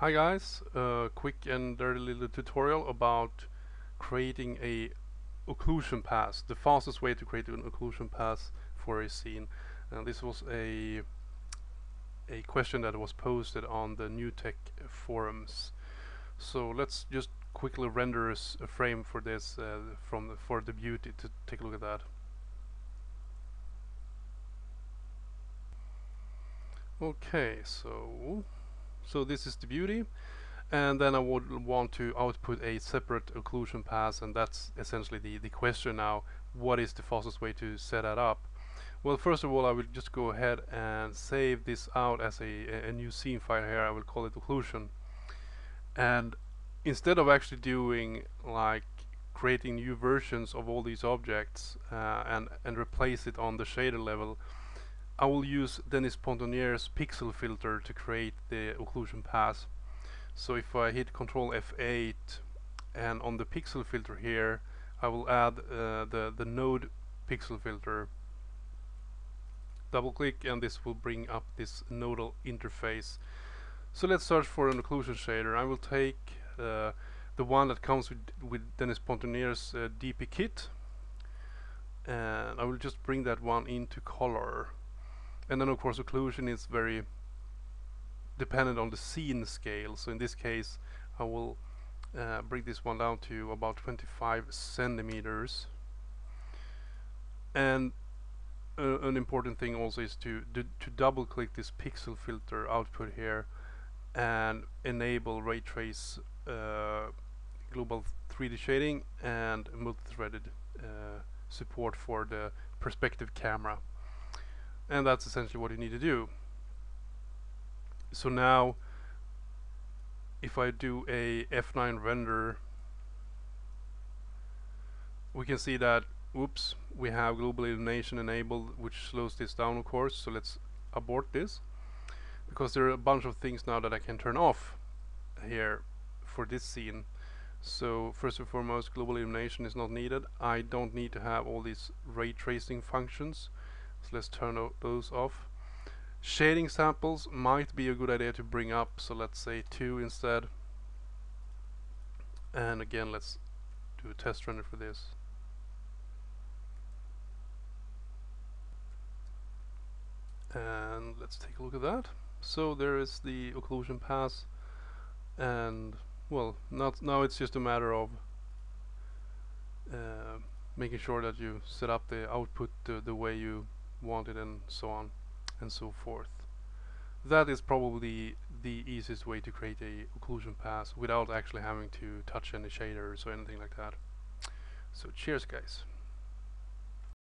Hi guys, uh, quick and dirty little tutorial about creating a occlusion path, the fastest way to create an occlusion path for a scene. And this was a a question that was posted on the NewTek forums. So let's just quickly render a frame for this uh, from the, for the beauty to take a look at that. Okay, so so this is the beauty. And then I would want to output a separate occlusion pass and that's essentially the, the question now. What is the fastest way to set that up? Well first of all I will just go ahead and save this out as a, a new scene file here. I will call it occlusion. And instead of actually doing like creating new versions of all these objects uh, and and replace it on the shader level I will use Denis Pontonnier's pixel filter to create the occlusion pass. So if I hit Control F8 and on the pixel filter here I will add uh, the, the node pixel filter. Double click and this will bring up this nodal interface. So let's search for an occlusion shader. I will take uh, the one that comes with, with Denis Pontonnier's uh, DP kit and I will just bring that one into color and then of course occlusion is very dependent on the scene scale. So in this case I will uh, bring this one down to about 25 centimeters. And uh, an important thing also is to, to, to double click this pixel filter output here and enable ray trace uh, global 3D shading and multi-threaded uh, support for the perspective camera and that's essentially what you need to do. So now if I do a F9 render we can see that oops we have global illumination enabled which slows this down of course. So let's abort this because there are a bunch of things now that I can turn off here for this scene. So first and foremost global illumination is not needed. I don't need to have all these ray tracing functions so let's turn those off. Shading samples might be a good idea to bring up, so let's say 2 instead. And again, let's do a test render for this. And let's take a look at that. So there is the occlusion pass, and well not now it's just a matter of uh, making sure that you set up the output the, the way you wanted and so on and so forth. That is probably the easiest way to create a occlusion pass without actually having to touch any shaders or anything like that. So cheers guys.